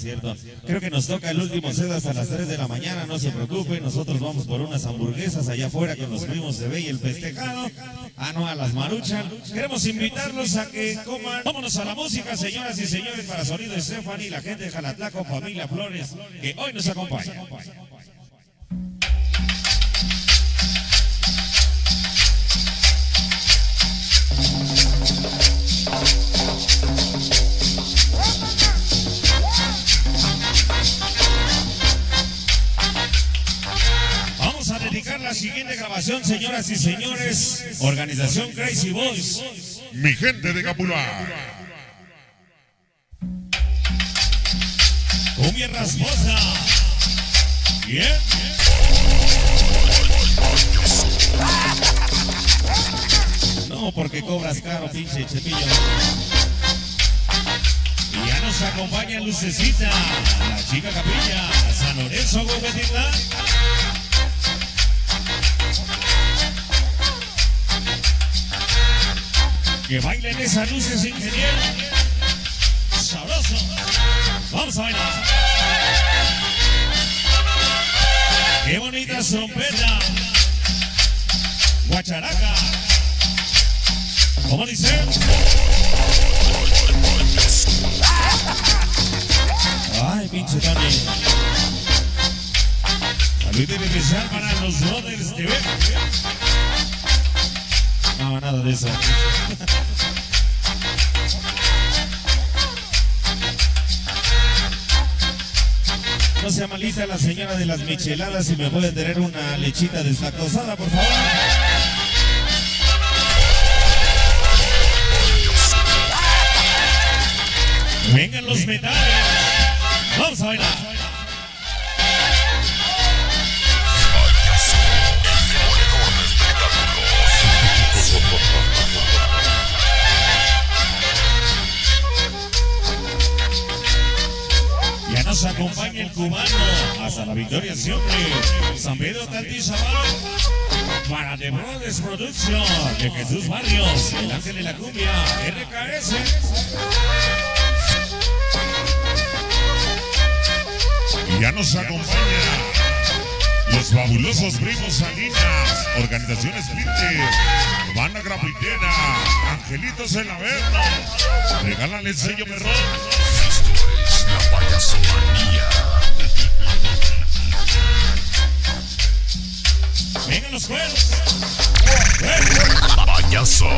cierto. Creo que nos toca el último set hasta las 3 de la mañana, no se preocupe. Nosotros vamos por unas hamburguesas allá afuera con los primos de Bey el festejado. Ah, no, a las maruchan. Queremos invitarlos a que coman. Vámonos a la música, señoras y señores, para Sonido Stephanie, la gente de Jalatlaco, familia Flores, que hoy nos acompaña. Dedicar la siguiente grabación, señoras y señores. Organización Crazy Boys. Mi gente de Capulá. Cumbia rasposa. Bien. No, porque cobras caro, pinche chepillo. Y ya nos acompaña Lucecita, la chica capilla, San Lorenzo Gobetitlán. Que bailen esas luces, ingeniero. Sabroso. Vamos a bailar. Qué bonita trompeta. Guacharaca. ¿Cómo dice? Ay, pinche Dani. Saludos especial para los brothers de B. No, nada de eso. No sea malita la señora de las micheladas y me puede tener una lechita deslactosada, por favor. Vengan los metales. Vamos a bailar. Cubano hasta la victoria siempre. San Pedro Tantizabal. Para The Brothers Production de Jesús Barrios, el ángel de la cumbia, RKS. Y ya nos acompaña los fabulosos primos Salinas, Organización Splinter, Banda Grafitera, Angelitos en la Verna. Regálale el sello perrón. La payasomanía. Vengan los cueros. Payaso.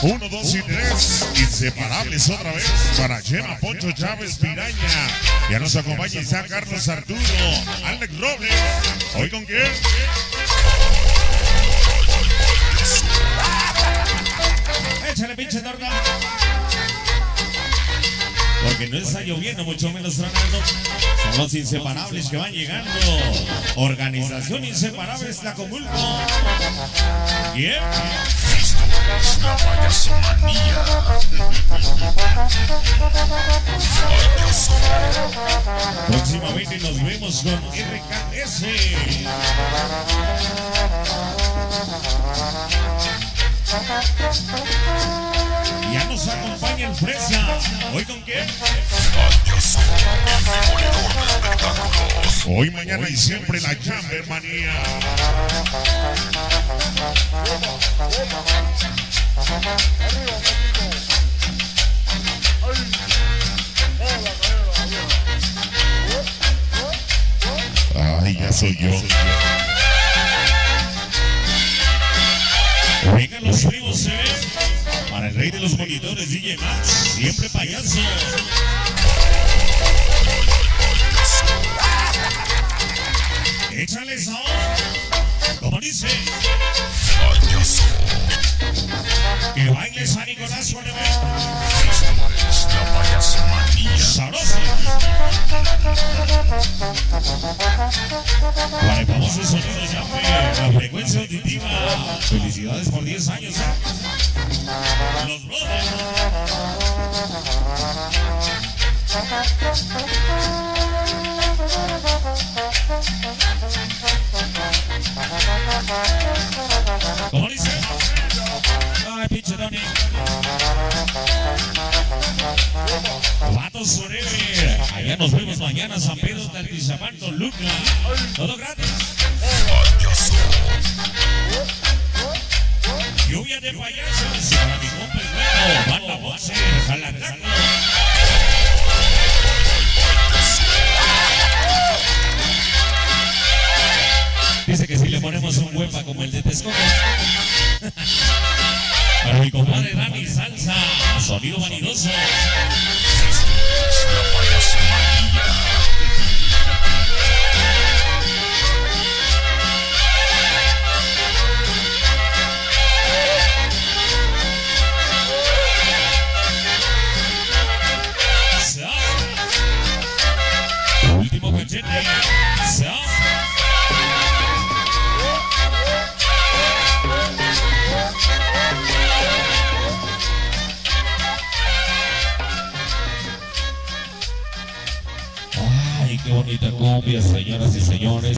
Uno, dos y tres, inseparables otra vez para Gemma Poncho Chávez Piraña. Ya nos acompaña Isaac Carlos Arturo, Alex Robles. ¿Hoy con quién? Échale pinche torta. Porque no está lloviendo, mucho menos tronando. Son los inseparables que van llegando. Organización Inseparables Tlacomulco. Bien. Próximamente nos vemos con RKS. Ya nos acompaña el Fresa. ¿Hoy Hoy, mañana y siempre la Chamber Manía. Ay, ya soy yo. Vengan los primos, ¿se ven? Para el rey de los monitores, DJ Max. Siempre payaso. Échale eso. Como dice, Payaso. que baile San Nicolás con el Es la sabroso. Para el famoso sonido llame la frecuencia auditiva. Felicidades por 10 años. ¿eh? Los ¿Cómo dice? Ay, pinche Donny. Vatos Forever. Allá nos vemos mañana, San Pedro de Artizamán, Lucas. Todo gratis. Lluvia de payasos. Para mi compa el bueno. Banda Voces. Jalatacos. huepa como el de Texcoco. Para mi compadre Dani Salsa, sonido vanidoso. Colombia, señoras y señores.